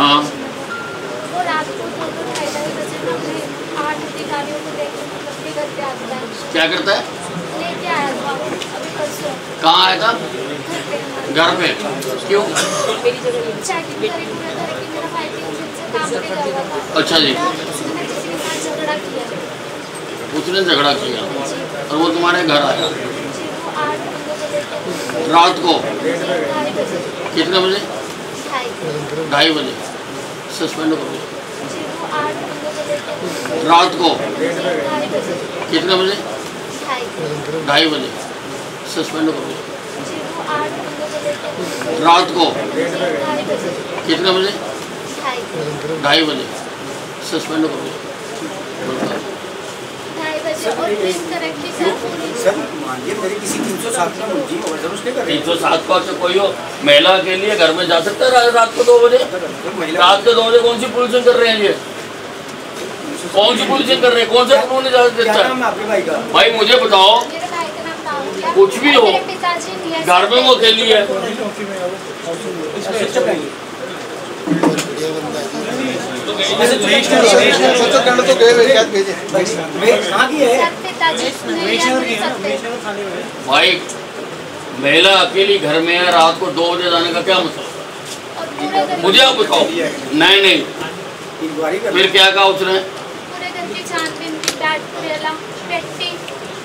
हाँ। मतलब है। क्या करता है? लेके आया था अभी कहाँ आया था? घर पे। क्यों? अच्छा जी। उसने झगड़ा किया। उसने झगड़ा किया और वो तुम्हारे घर आया? रात को? कितने बजे? ढाई। ढाई बजे। सस्पेंड करो रात को? कितने बजे? ढाई बजे। सस्पेंड करो रात को? कितने बजे? ढाई बजे। सस्पेंड करो ढाई बजे और प्लीज़ करेक्टली सर मानिए मेरी किसी तीन सौ सात में मुर्गी और नहीं कर तीन सौ सात को से कोई हो महिला के लिए घर में जा सकता है रात को दो बजे? रात के दो बजे कौन सी पुलिसिंग कर रहे हैं ये? कौन सी पुलिसिंग कर रहे हैं? कौन सा इजाज़त देता है भाई मुझे बताओ। कुछ भी हो, है घर में वो अकेली है। तो गए क्या भेजे? है? है नहीं सकते। भाई महिला अकेली घर में है रात को दो बजे जाने का क्या मतलब? मुझे आप बताओ। नहीं नहीं। फिर क्या कहा उसने?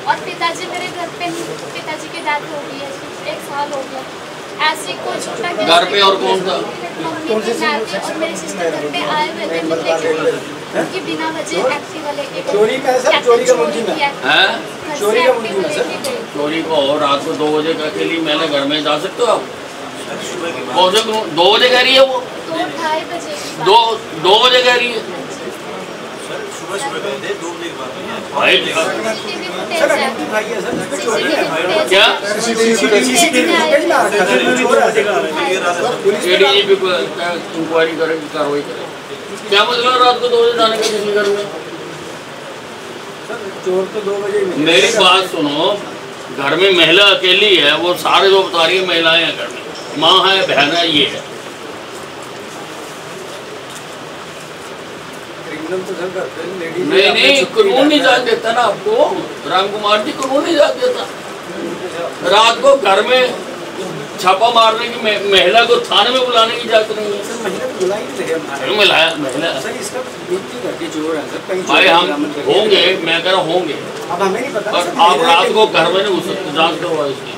और पिताजी मेरे घर पे नहीं पिताजी की डेथ हो गई है एक साल हो गया। ऐसे कोई छोटा घर पे और कौन था? थी मैं और मेरी सिस्टर घर पे आए हुए थे के बिना वजह एक्टिवा गए। चोरी का सर, चोरी का मुलजिम है। हैं चोरी का मुलजिम है, सर। चोरी को और रात को दो बजे का अकेली महिला घर में जा सकते हो आप कौन से दो बजे कह रही है वो दो ढाई बजे दो दो बजे कह रही है भाई सीसीटीवी फुटेज सर है। आइडेंटिफाई है सर इसमें चोरी है? सीसीटीवी फुटेज क्या? एडीजीपी को इंक्वायरी करेगी कार्रवाई करेगी क्या मतलब रात को दो बजे जाने का किसी घर में चोर तो दो बजे मेरी बात सुनो घर में महिला अकेली है वो सारे जो बता रही है महिलाएँ हैं घर में। माँ है बहन है ये है क्रिमिनल तो सर करते हैं लेडीज़ नहीं नहीं कानून नहीं जान देता ना आपको। राम कुमार जी कानून नहीं जान देता रात को घर में छापा मारने की महिला को थाने में बुलाने की इजाज़त नहीं है। भाई हम होंगे मैं कह रहा हूँ होंगे। अब हमें नहीं पता और आप रात को घर में नहीं घुस सकते जाँच करवाओ इसकी।